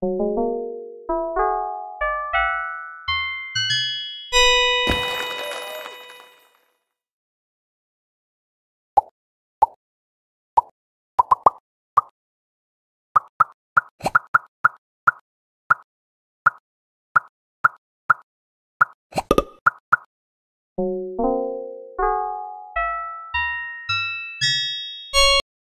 you